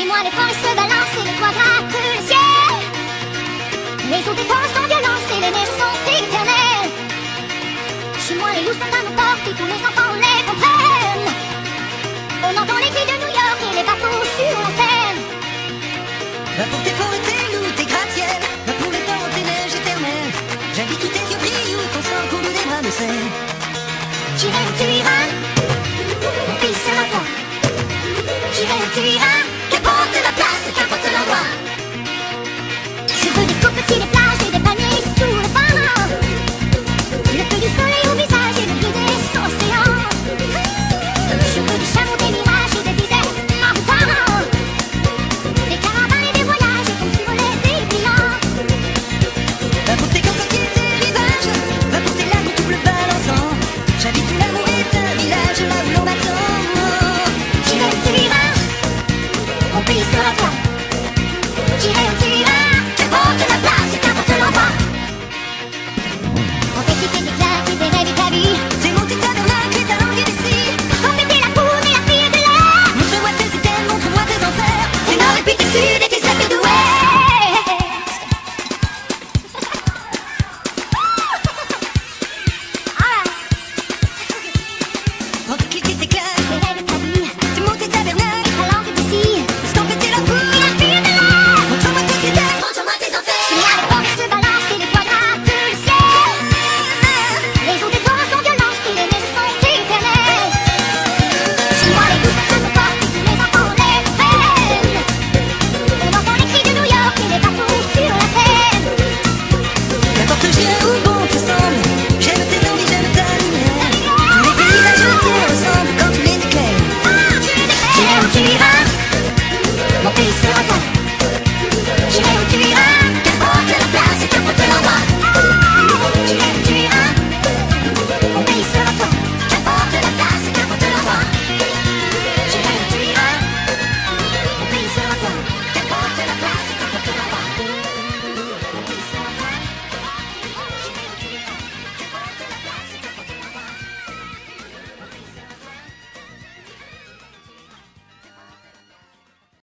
Chez moi, les forêts se balancent et les toits grattent le ciel. Les eaux temps sans violence et les neiges sont éternelles. Chez moi, les loups sont à nos portes et tous les enfants les comprennent. On entend les cris de New York et les bateaux sur la Seine. Va pour tes forêts, tes loups, tes gratte-ciels. Va pour les temps, tes neiges éternelles. J'habite où tes yeux brillent, où ton sang coule des bras de sel. J'irai où Sarapan.